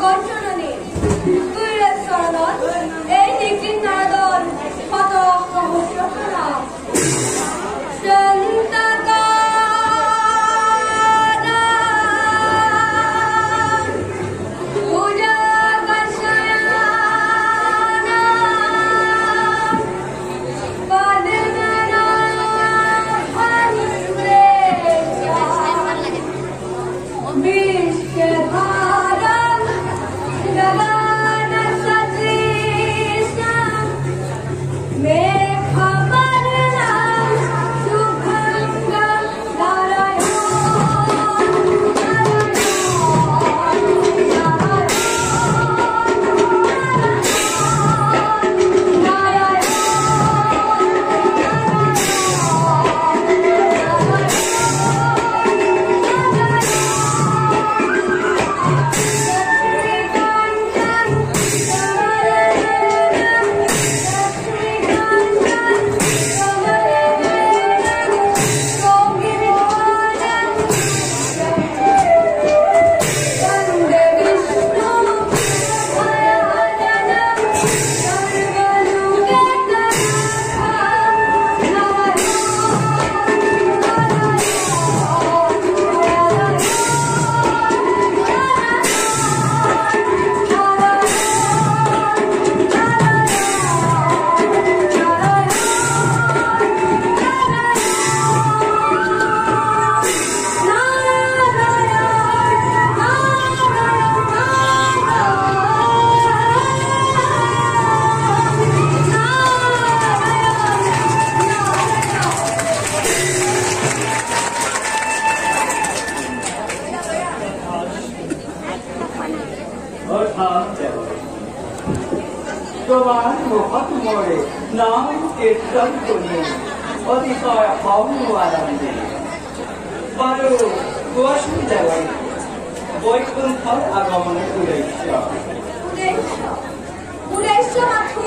건 और आप जवान मोहत मोड़े नाम के तन को और इकाया पावन वाला ने পারো কুয়াশন দেওয়াই বৈকুণ্ঠর আগমনের উদ্দেশ্য উদ্দেশ্য উদ্দেশ্য মাত্র